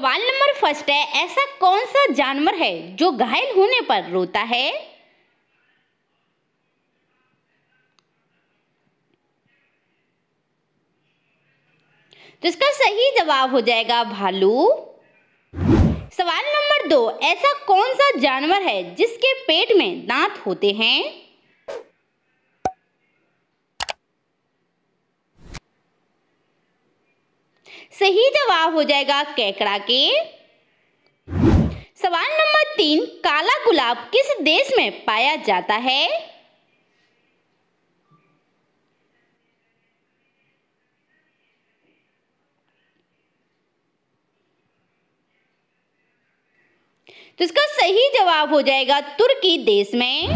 सवाल number first है, ऐसा कौन सा जानवर है जो घायल होने पर रोता है? तो इसका सही जवाब हो जाएगा भालू। सवाल नंबर दो, ऐसा कौन सा जानवर है जिसके पेट में दांत होते हैं? सही जवाब हो जाएगा केकड़ा के। सवाल नंबर तीन, काला गुलाब किस देश में पाया जाता है? तो इसका सही जवाब हो जाएगा तुर्की देश में।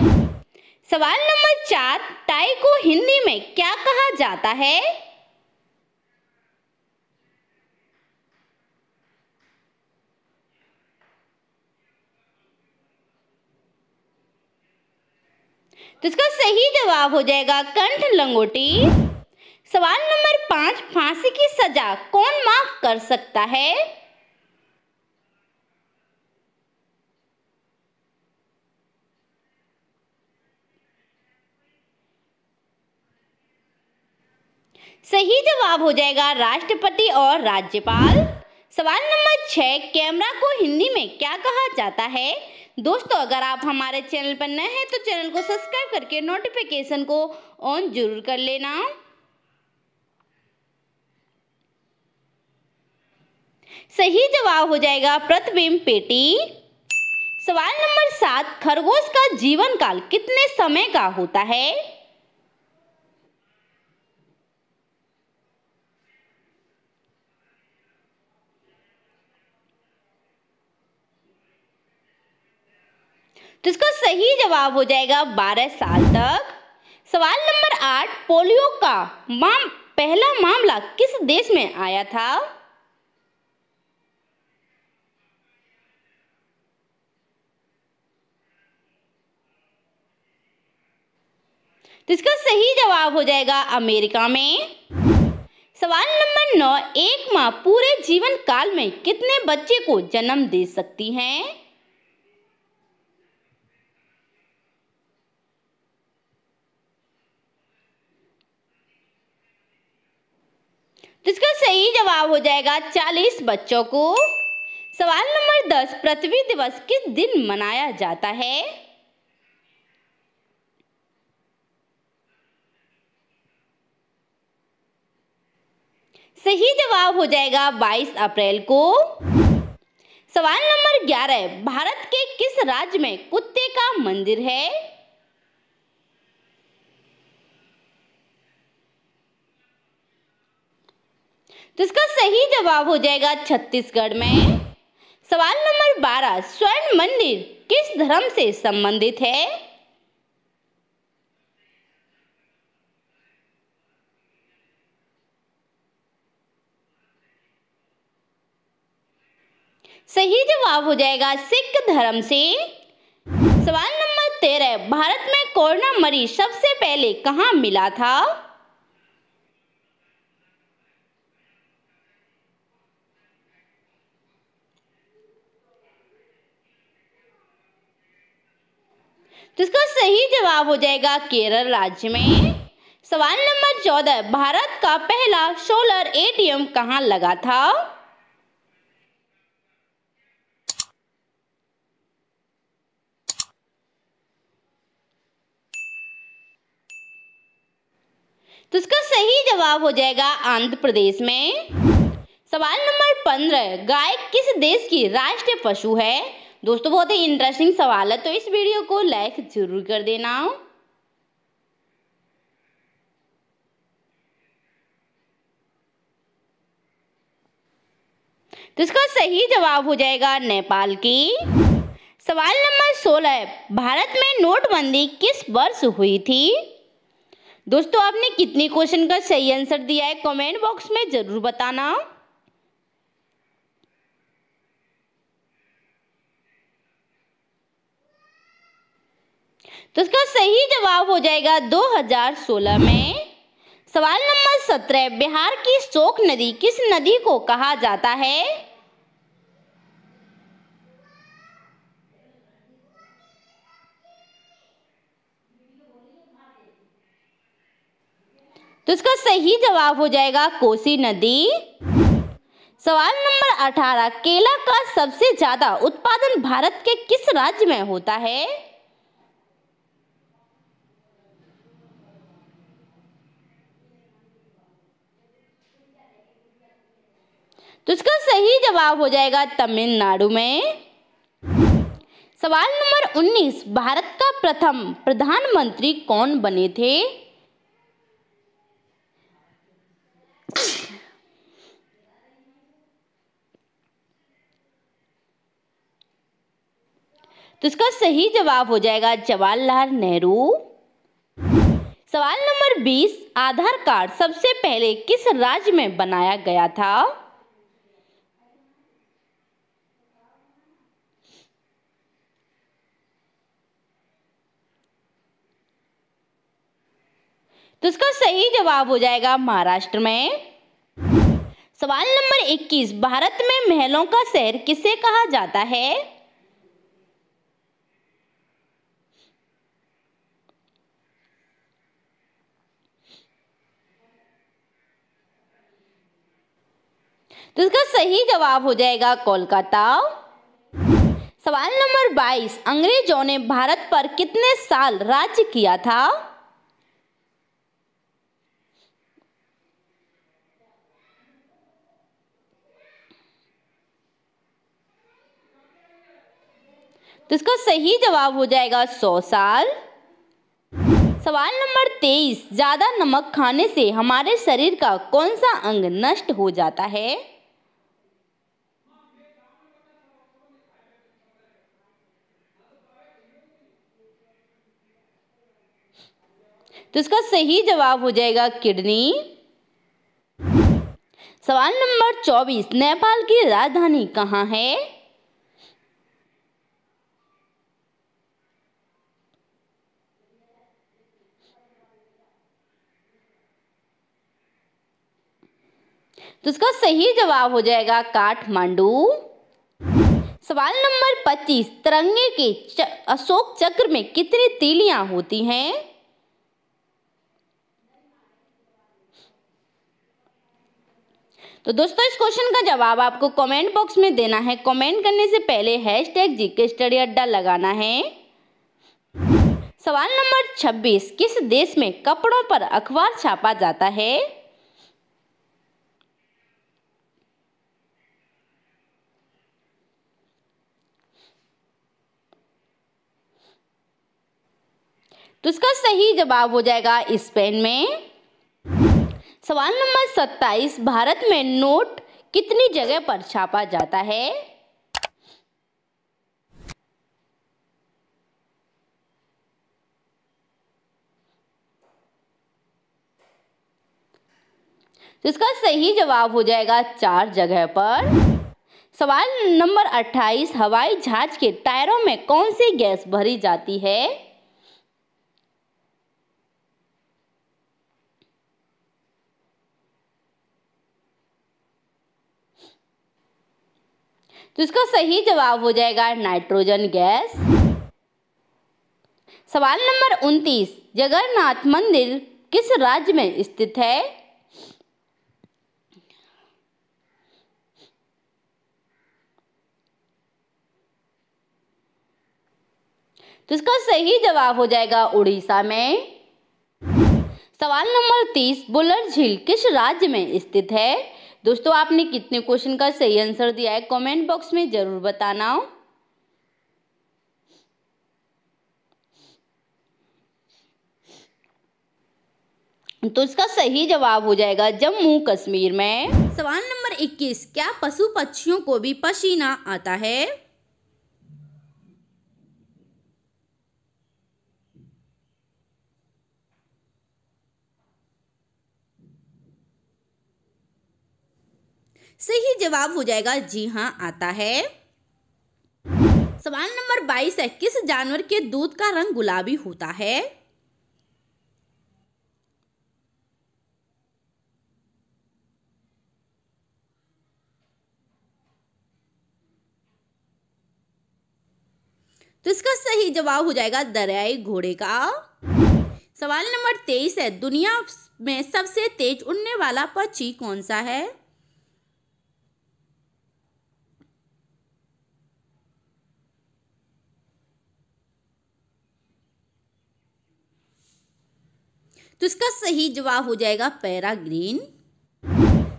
सवाल नंबर चार टाई को हिंदी में क्या कहा जाता है? तो इसका सही जवाब हो जाएगा कंठ लंगोटी। सवाल नंबर पाँच, फांसी की सजा कौन माफ़ कर सकता है? सही जवाब हो जाएगा राष्ट्रपति और राज्यपाल। सवाल नंबर छह, कैमरा को हिंदी में क्या कहा जाता है? दोस्तों, अगर आप हमारे चैनल पर नए हैं तो चैनल को सब्सक्राइब करके नोटिफिकेशन को ऑन ज़रूर कर लेना। सही जवाब हो जाएगा प्रतिबिंब पेटी। सवाल नंबर सात, खरगोश का जीवन काल कितने समय का होता है? तो इसका सही जवाब हो जाएगा बारह साल तक। सवाल नंबर आठ, पोलियो का माम, पहला मामला किस देश में आया था? तो इसका सही जवाब हो जाएगा अमेरिका में। सवाल नंबर नौ, एक माँ पूरे जीवन काल में कितने बच्चे को जन्म दे सकती हैं? तो इसका सही जवाब हो जाएगा चालीस बच्चों को। सवाल नंबर दस, पृथ्वी दिवस किस दिन मनाया जाता है? सही जवाब हो जाएगा 22 अप्रैल को। सवाल नंबर 11 भारत के किस राज्य में कुत्ते का मंदिर है? तो इसका सही जवाब हो जाएगा छत्तीसगढ़ में। सवाल नंबर 12 स्वर्ण मंदिर किस धर्म से संबंधित है? सही जवाब हो जाएगा सिख धर्म से। सवाल नंबर तेरह, भारत में कोरोना मरीज़ सबसे पहले कहाँ मिला था? जवाब हो जाएगा केरल राज्य में। सवाल नंबर चौदह, भारत का पहला सोलर एटीएम कहाँ लगा था? तो इसका सही जवाब हो जाएगा आंध्र प्रदेश में। सवाल नंबर पंद्रह, गाय किस देश की राष्ट्रीय पशु है? दोस्तों, बहुत ही इंटरेस्टिंग सवाल है तो इस वीडियो को लाइक ज़रूर कर देना। तो इसका सही जवाब हो जाएगा नेपाल की। सवाल नंबर सोलह, भारत में नोटबंदी किस वर्ष हुई थी? दोस्तों, आपने कितने क्वेश्चन का सही आंसर दिया है कमेंट बॉक्स में ज़रूर बताना। तो इसका सही जवाब हो जाएगा 2016 में। सवाल नंबर सत्रह, बिहार की शोक नदी किस नदी को कहा जाता है? तो इसका सही जवाब हो जाएगा कोसी नदी। सवाल नंबर 18 केला का सबसे ज़्यादा उत्पादन भारत के किस राज्य में होता है? तो इसका सही जवाब हो जाएगा तमिलनाडु में। सवाल नंबर 19 भारत का प्रथम प्रधानमंत्री कौन बने थे? तो इसका सही जवाब हो जाएगा जवाहरलाल नेहरू। सवाल नंबर 20 आधार कार्ड सबसे पहले किस राज्य में बनाया गया था? तो इसका सही जवाब हो जाएगा महाराष्ट्र में। सवाल नंबर 21 भारत में महलों का शहर किसे कहा जाता है? तो इसका सही जवाब हो जाएगा कोलकाता। सवाल नंबर 22 अंग्रेज़ों ने भारत पर कितने साल राज्य किया था? तो इसका सही जवाब हो जाएगा सौ साल। सवाल नंबर तेईस, ज़्यादा नमक खाने से हमारे शरीर का कौन सा अंग नष्ट हो जाता है? तो इसका सही जवाब हो जाएगा किडनी। सवाल नंबर चौबीस, नेपाल की राजधानी कहाँ है? तो इसका सही जवाब हो जाएगा काठमांडू। सवाल नंबर 25 तिरंगे के च, अशोक चक्र में कितनी तीलियाँ होती हैं? तो दोस्तों इस क्वेश्चन का जवाब आपको कमेंट बॉक्स में देना है। कमेंट करने से पहले हैश टैग जीके स्टडी अड्डा लगाना है। सवाल नंबर 26 किस देश में कपड़ों पर अखबार छापा जाता है? तो इसका सही जवाब हो जाएगा स्पेन में। सवाल नंबर सत्ताईस, भारत में नोट कितनी जगह पर छापा जाता है? तो इसका सही जवाब हो जाएगा चार जगह पर। सवाल नंबर अट्ठाईस, हवाई जहाज़ के टायरों में कौन सी गैस भरी जाती है? तो इसका सही जवाब हो जाएगा नाइट्रोजन गैस। सवाल नंबर उनतीस, जगन्नाथ मंदिर किस राज्य में स्थित है? तो इसका सही जवाब हो जाएगा उड़ीसा में। सवाल नंबर तीस बुलर झील किस राज्य में स्थित है? दोस्तों, आपने कितने क्वेश्चन का सही आंसर दिया है? कमेंट बॉक्स में ज़रूर बताना। तो इसका सही जवाब हो जाएगा जम्मू कश्मीर में। सवाल नंबर 21 क्या पशु पक्षियों को भी पसीना आता है? सही जवाब हो जाएगा। जी हाँ आता है। सवाल नंबर 22 है, किस जानवर के दूध का रंग गुलाबी होता है? तो इसका सही जवाब हो जाएगा दरियाई घोड़े का। सवाल नंबर तेईस है, दुनिया में सबसे तेज उड़ने वाला पक्षी कौन सा है? तो इसका सही जवाब हो जाएगा पैराग्रीन।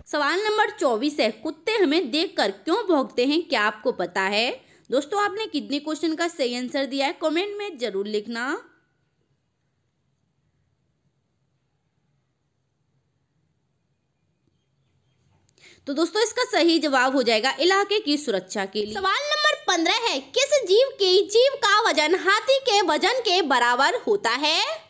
सवाल नंबर चौबीस है, कुत्ते हमें देखकर क्यों भोगते हैं, क्या आपको पता है? दोस्तों, आपने कितने क्वेश्चन का सही आंसर दिया है, कमेंट में ज़रूर लिखना। तो दोस्तों, इसका सही जवाब हो जाएगा इलाके की सुरक्षा के लिए। सवाल नंबर पंद्रह है, किस जीव के जीव का वज़न हाथी के वज़न के बराबर होता है?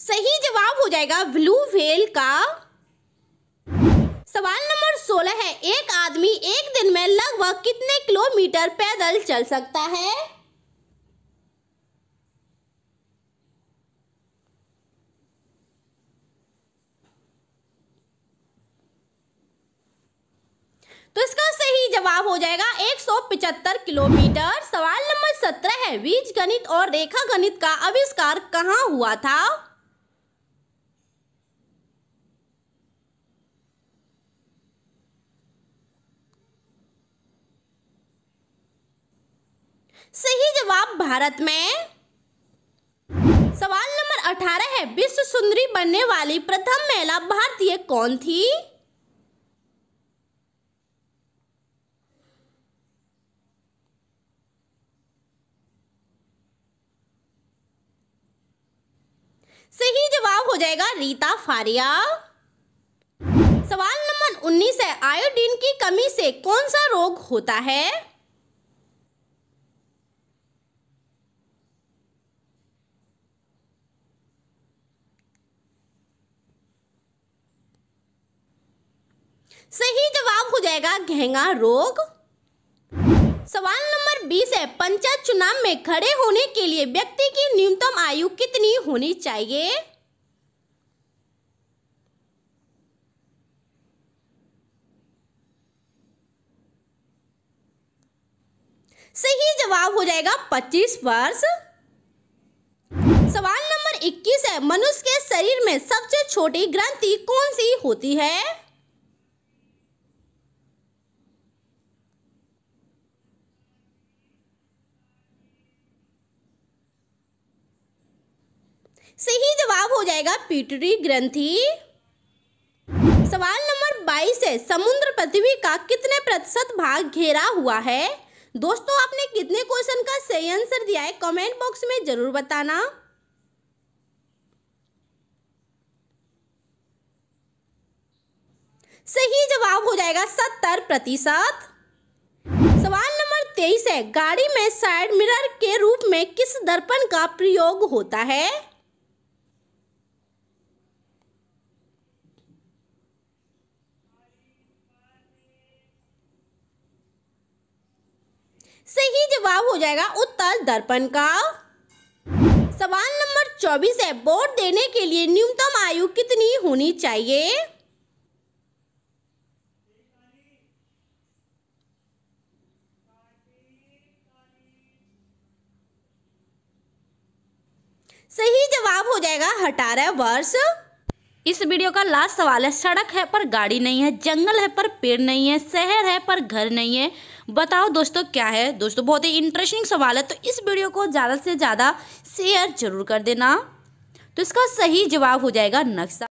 सही जवाब हो जाएगा ब्लू व्हेल का। सवाल नंबर सोलह है, एक आदमी एक दिन में लगभग कितने किलोमीटर पैदल चल सकता है? तो इसका सही जवाब हो जाएगा 175 किलोमीटर। सवाल नंबर सत्रह है बीज गणित और रेखा गणित का आविष्कार कहाँ हुआ था? सही जवाब भारत में। सवाल नंबर अठारह है, विश्व सुंदरी बनने वाली प्रथम महिला भारतीय कौन थी? सही जवाब हो जाएगा रीता फारिया। सवाल नंबर उन्नीस है, आयोडीन की कमी से कौन सा रोग होता है? सही जवाब हो जाएगा घेंगा रोग। सवाल नंबर बीस है, पंचायत चुनाव में खड़े होने के लिए व्यक्ति की न्यूनतम आयु कितनी होनी चाहिए? सही जवाब हो जाएगा पच्चीस वर्ष। सवाल नंबर इक्कीस है, मनुष्य के शरीर में सबसे छोटी ग्रंथि कौन सी होती है? सही जवाब हो जाएगा पीटरी ग्रंथि। सवाल नंबर बाईस है, समुद्र पृथ्वी का कितने प्रतिशत भाग घेरा हुआ है? दोस्तों, आपने कितने क्वेश्चन का सही आंसर दिया है? कमेंट बॉक्स में ज़रूर बताना। सही जवाब हो जाएगा सत्तर प्रतिशत। सवाल नंबर तेईस है, गाड़ी में साइड मिरर के रूप में किस दर्पण का प्रयोग होता है? सही जवाब हो जाएगा उत्तर दर्पण का। सवाल नंबर चौबीस है, वोट देने के लिए न्यूनतम आयु कितनी होनी चाहिए? सही जवाब हो जाएगा अठारह वर्ष। इस वीडियो का लास्ट सवाल है, सड़क है पर गाड़ी नहीं है, जंगल है पर पेड़ नहीं है, शहर है पर घर नहीं है बताओ दोस्तों क्या है? दोस्तों, बहुत ही इंटरेस्टिंग सवाल है तो इस वीडियो को ज़्यादा से ज़्यादा शेयर ज़रूर कर देना। तो इसका सही जवाब हो जाएगा नक्शा।